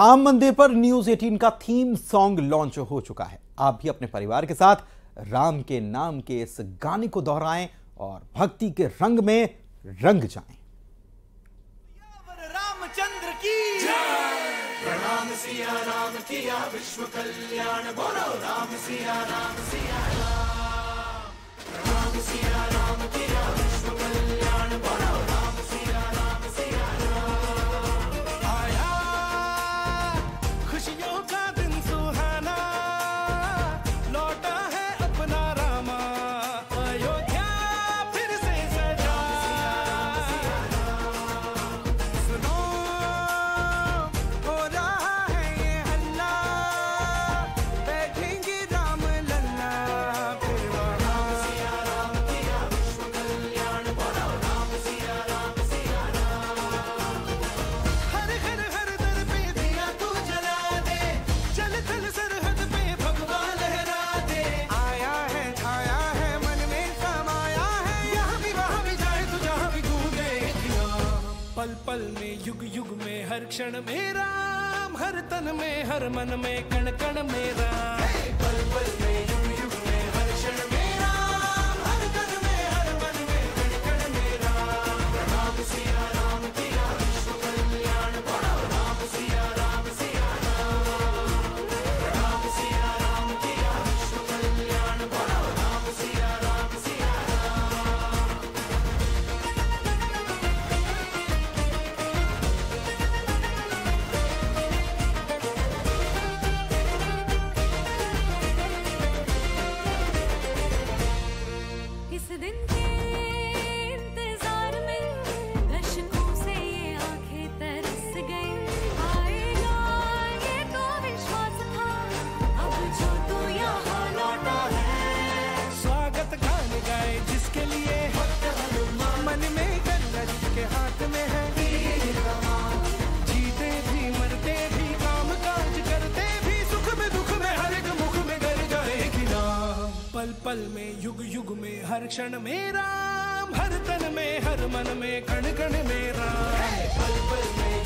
राम मंदिर पर न्यूज़ 18 का थीम सॉन्ग लॉन्च हो चुका है। आप भी अपने परिवार के साथ राम के नाम के इस गाने को दोहराएँ और भक्ति के रंग में रंग जाएँ। रामचंद्र की राम सिया राम किया विश्व कल्याण। बोलो राम सिया राम सिया राम। पल में युग युग में, हर क्षण में, राम, हर तन में, हर मन में कण कण में पल में, युग युग में, हर क्षण में राम, हर तन में, हर मन में, कण कण में राम। पल पल में